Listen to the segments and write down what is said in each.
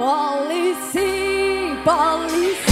Policy, policy.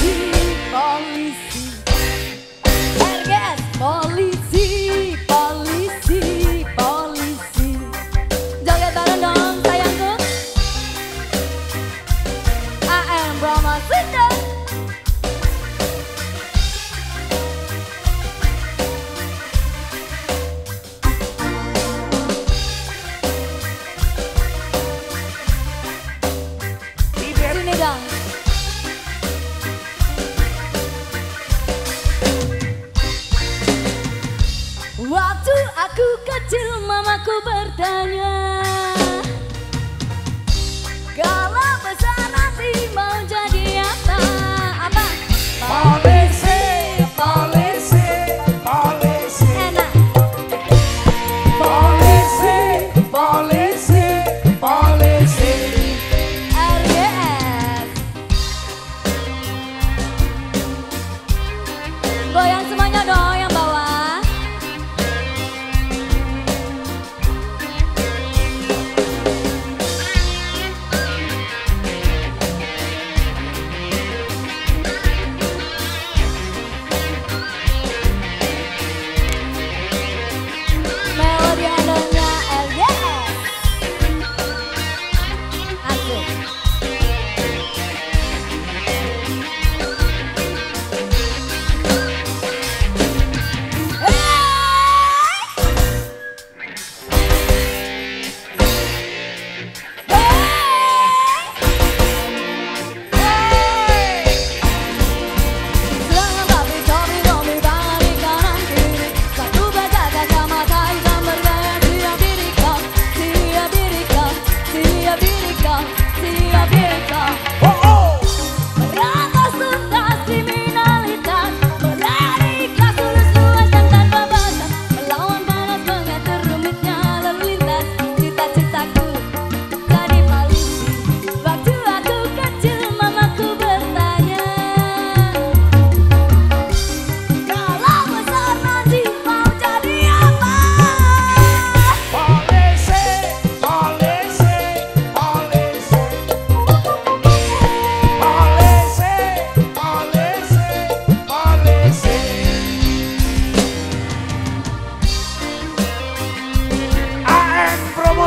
kecil mamaku bertanya. Kalau besar nanti mau jadi apa? Apa? Polisi, polisi, polisi Enak. Polisi, polisi, polisi RGS Goyang semuanya dong.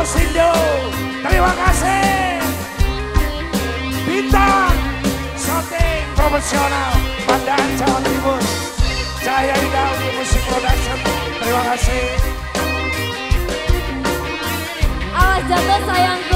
Sindo. Terima kasih. Bintang Shooting profesional Pandaan Jawa Timur. Cahaya Indah di Musik Production. Terima kasih. Awas jatuh sayangku